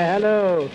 Hello.